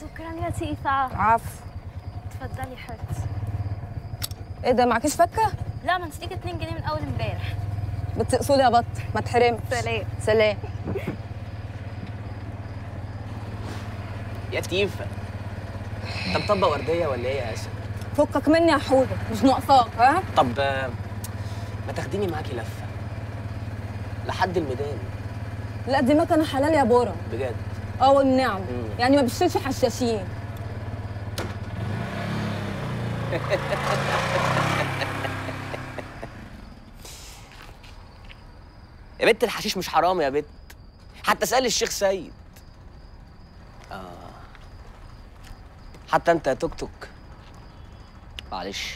شكرا يا تيفا عفو. تفضلي حبيبتي. إيه ده معكيش فكة؟ لا ما نسيتك 2 جنيه من أول امبارح. بتقسطيلي يا بط ما تحرمش. سلام. سلام. يا تيفا. انت مطبق وردية ولا إيه يا اسد فكك مني يا حوده مش ناقصاك ها؟ طب ما تاخديني معاكي لفة. لحد الميدان. لا دي مكنة حلال يا بورا. بجد؟ آه والنعم. يعني ما بتشيلش حشاشين. يا بنت الحشيش مش حرام يا بنت. حتى اسال الشيخ سيد. آه. حتى أنت يا توك توك. معلش.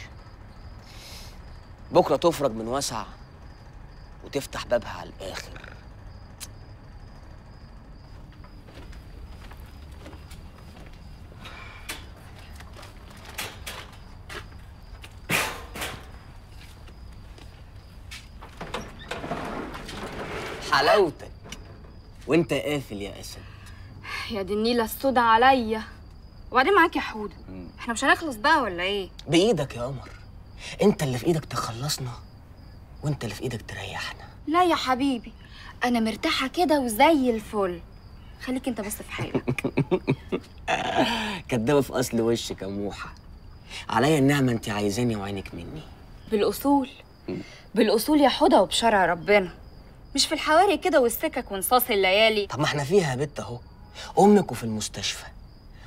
بكرة تفرج من وسع وتفتح بابها على الآخر. حلاوتك. وانت قافل يا أسد. يا دي النيلة السودا عليا. وبعدين معاك يا حودة إحنا مش هنخلص بقى ولا إيه؟ بإيدك يا قمر انت اللي في إيدك تخلصنا وانت اللي في إيدك تريحنا. لا يا حبيبي أنا مرتاحة كده وزي الفل. خليك أنت بس في حالك. كدابة في أصل وشك يا موحة. عليا النعمة أنت عايزاني وعينك مني. بالأصول. بالأصول يا حودة وبشرع ربنا. مش في الحواري كده والسكك ونصاص الليالي. طب ما إحنا فيها يا بت اهو أمك وفي المستشفى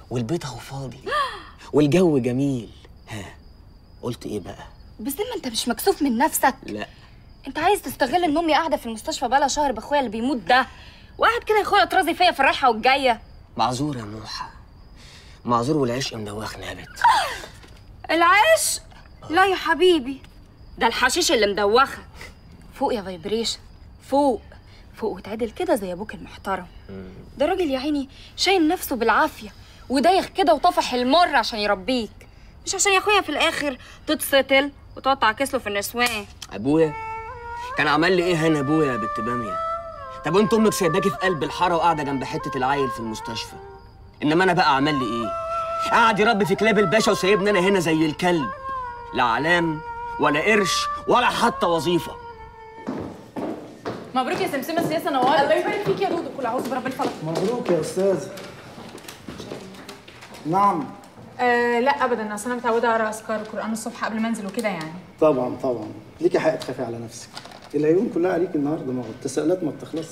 والبيت اهو فاضي والجو جميل. ها قلت إيه بقى؟ بس ما انت مش مكسوف من نفسك. لا. انت عايز تستغل ان امي قاعدة في المستشفى بقالها شهر باخويا اللي بيموت ده؟ وقاعد كده يا اخويا ترازي فيا في الرايحه والجايه. معذور يا موحه معذور والعشق مدوخنا يا بت العشق لا يا حبيبي. ده الحشيش اللي مدوخك فوق يا فايبريشن. فوق. فوق وتعدل كده زي أبوك المحترم. ده راجل يا عيني شايل نفسه بالعافية ودايخ كده وطافح المر عشان يربيك. مش عشان يا أخويا في الآخر تتسطل وتقعد تعكس له في النسوان. أبويا كان عمل لي إيه هنا أبويا يا بت بامية؟ طب وأنت أمك سايباكي في قلب الحارة وقاعدة جنب حتة العيل في المستشفى. إنما أنا بقى عمل لي إيه؟ قاعد يربي في كلاب الباشا وسايبني أنا هنا زي الكلب. لا علام ولا قرش ولا حتى وظيفة. مبروك يا سمسمة السياسة نوال الله يبارك فيك يا دودو. كل عاوز برب الفلق مبروك يا أستاذ. نعم. آه لا ابدا. أصل أنا متعودة أقرأ أذكار القرآن الصبح قبل ما أنزل وكده يعني. طبعا طبعا. ليكي حق تخافي على نفسك. العيون كلها عليك النهارده ما هو التساؤلات ما بتخلص.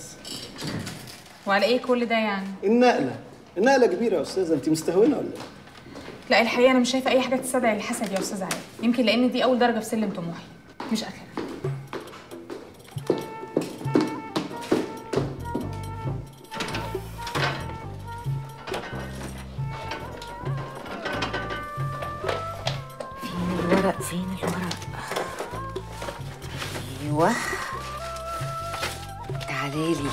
وعلى إيه كل ده يعني؟ النقلة. النقلة كبيرة يا أستاذة. انت مستهونة ولا إيه؟ لا الحقيقة أنا مش شايفة أي حاجة تستدعي الحسد يا أستاذ علي. يمكن لأن دي أول درجة في سلم طموحي. مش آخر. الورق فين الورق أيوه. تعالي لي.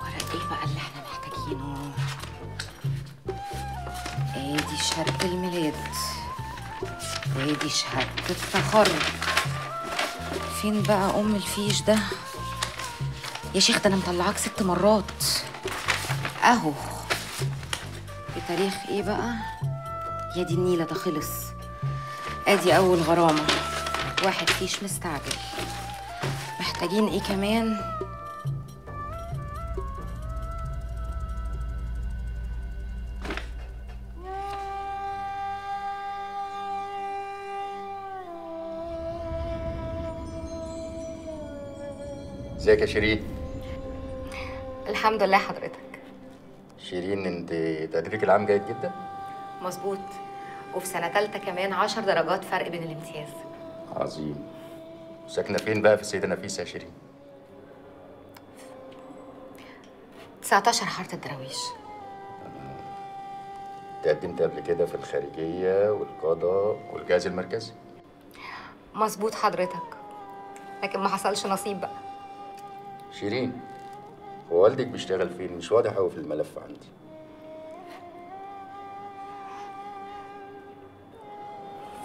ورق إيه بقى اللي إحنا محتاجينه؟ آدي شهادة الميلاد. وادي شهادة التخرج فين بقى أم الفيش ده؟ يا شيخ ده أنا مطلعاك ست مرات. أهو. بتاريخ إيه بقى؟ يا دي النيلة ده خلص. أدي أول غرامة. واحد فيش مستعجل. محتاجين إيه كمان؟ ازيك يا شيرين؟ الحمد لله حضرتك. شيرين انت تقديرك العام جيد جدا؟ مظبوط. وفي سنة تالتة كمان عشر درجات فرق بين الامتياز. عظيم. ساكنة فين بقى في السيدة نفيسة يا شيرين؟ 19 حارة الدراويش. تقدمت قبل كده في الخارجية والقضاء والجهاز المركزي. مظبوط حضرتك. لكن ما حصلش نصيب بقى. شيرين هو والدك بيشتغل فين؟ مش واضح قوي في الملف عندي.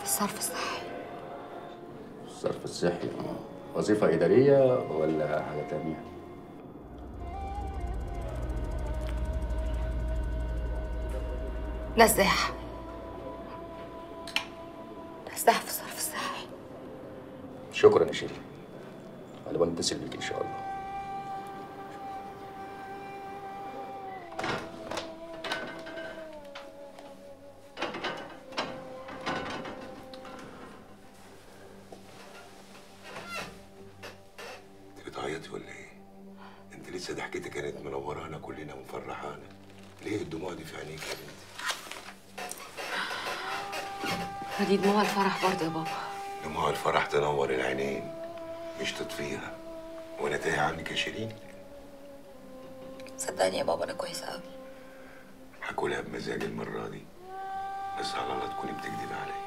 الصرف الصحي. الصرف الصحي وظيفة إدارية ولا حاجة تانية؟ نزاح نزاح في الصرف الصحي. شكرا يا شيرين. غالبا اتصل بيك إن شاء الله. بتعيطي ولا إيه؟ انت لسه ضحكتك كانت منورانا كلنا ومفرحانا ليه الدموع دي في عينيك يا بنتي؟ ما دي دموع الفرح برضه يا بابا. دموع الفرح تنور العينين مش تطفيها. وأنا تايه عنك يا شيرين؟ صدقني يا بابا أنا كويسة قوي هاكلها بمزاج المرة دي بس على الله تكوني بتكدبي عليا.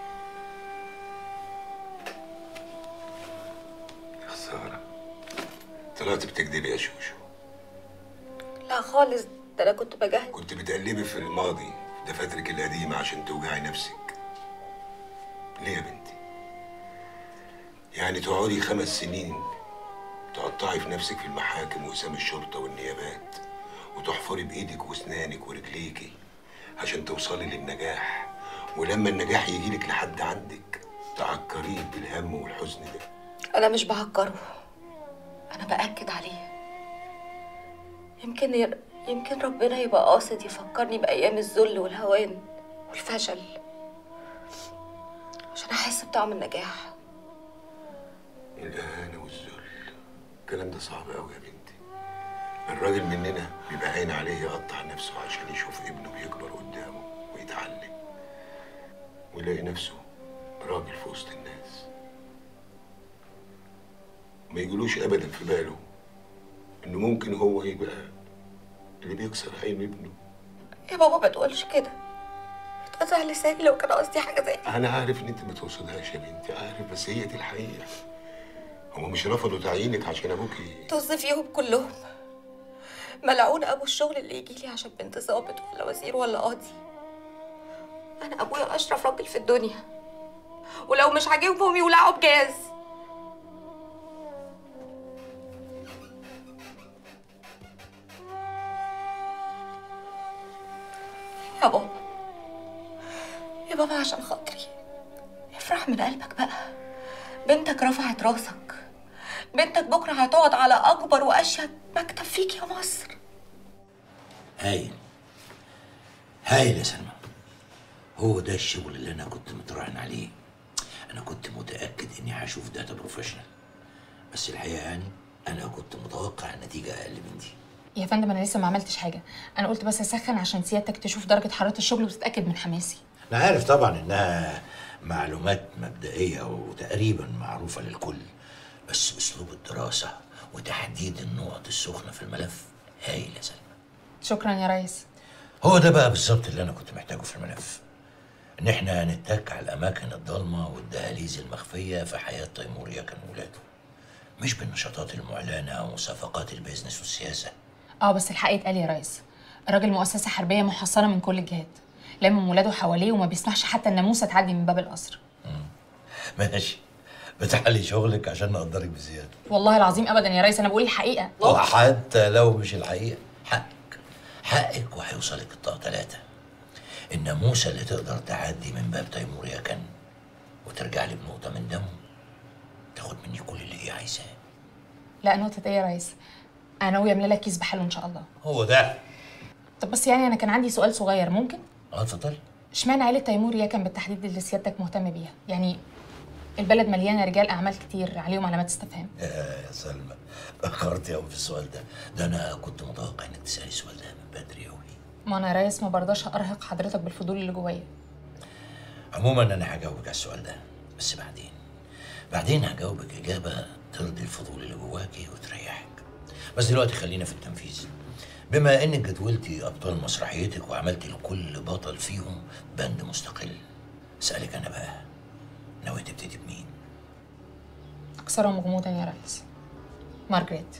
طلعت بتكدبي يا شوشو. لا خالص ده أنا كنت بجهز. كنت بتقلبي في الماضي في دفاترك القديمة عشان توجعي نفسك. ليه يا بنتي؟ يعني تقعدي خمس سنين تقطعي في نفسك في المحاكم وقسام الشرطة والنيابات وتحفري بإيدك وأسنانك ورجليكي عشان توصلي للنجاح. ولما النجاح يجيلك لحد عندك تعكريه بالهم والحزن ده. أنا مش بهكره. أنا بأكد عليه. يمكن ير... يمكن ربنا يبقى قاصد يفكرني بأيام الذل والهوان والفشل عشان أحس بطعم النجاح. الإهانة والذل. الكلام ده صعب أوي يا بنتي. الراجل مننا بيبقى عين عليه يقطع نفسه عشان يشوف ابنه بيكبر قدامه ويتعلم. ويلاقي نفسه راجل في وسط الناس. ما يجيلوش أبدا في باله إنه ممكن هو يبقى اللي بيكسر عين ابنه. يا بابا ما تقولش كده. اتقطع لساني لو كان قصدي حاجة زي أنا عارف إن أنت ما تقصدهاش يا بنتي عارف بس هي دي الحقيقة. هما مش رفضوا تعيينك عشان أبوكي طز فيهم كلهم. ملعون أبو الشغل اللي يجي لي عشان بنت ظابط ولا وزير ولا قاضي. أنا أبويا أشرف راجل في الدنيا. ولو مش عاجبهم يولعوا بجاز. يا بابا يا بابا عشان خاطري. افرح من قلبك بقى. بنتك رفعت راسك. بنتك بكرة هتقعد على أكبر وأشهر مكتب فيك يا مصر. هايل. هايل يا سلمى. هو ده الشغل اللي أنا كنت متراهن عليه. أنا كنت متأكد إني هشوف data professional بس الحقيقة يعني أنا كنت متوقع نتيجه أقل من دي. يا فندم أنا لسه ما عملتش حاجة. أنا قلت بس أسخن عشان سيادتك تشوف درجة حرارة الشغل وتتأكد من حماسي. أنا عارف طبعا إنها معلومات مبدئية وتقريبا معروفة للكل بس أسلوب الدراسة وتحديد النقط السخنة في الملف هايل يا سلمى. شكرا يا ريس. هو ده بقى بالظبط اللي أنا كنت محتاجه في الملف إن إحنا نتك على الأماكن الضلمة والدهاليز المخفية في حياة تيمور يكن ولاده مش بالنشاطات المعلنة وصفقات ال business والسياسة. آه بس الحق يتقال يا ريس. الراجل مؤسسة حربية محصنة من كل الجهات. لامم ولاده حواليه وما بيسمحش حتى الناموسه تعدي من باب القصر. ماشي. بتحلي شغلك عشان نقدرك بزيادة. والله العظيم ابدا يا ريس أنا بقول الحقيقة. وحتى لو مش الحقيقة حقك. حقك وهيوصلك الطاقة ثلاثة الناموسه اللي تقدر تعدي من باب تيمور يكن وترجع لي بنقطة من دمه تاخد مني كل اللي هي عايزاه. لا نقطة إيه يا ريس؟ أنا ناوي أعمل لك كيس بحاله إن شاء الله. هو ده. طب بس يعني أنا كان عندي سؤال صغير ممكن؟ آه اتفضلي إشمعنى عيله تيمور يكن بالتحديد اللي سيادتك مهتم بيها؟ يعني البلد مليانة رجال أعمال كتير عليهم علامات استفهام يا يا سلمى فكرت قوي في السؤال ده. ده أنا كنت متوقع إنك تسألي السؤال ده من بدري قوي ما أنا يا ريس ما برضاش أرهق حضرتك بالفضول اللي جوايا. عموما أنا هجاوبك على السؤال ده بس بعدين. بعدين هجاوبك إجابة ترضي الفضول اللي جواكي وتريحك. بس دلوقتي خلينا في التنفيذ. بما إنك جدولتي أبطال مسرحيتك وعملتي لكل بطل فيهم بند مستقل. أسألك أنا بقى ناوي تبتدي بمين؟ اكثرهم غموضا يا ريس مارجريت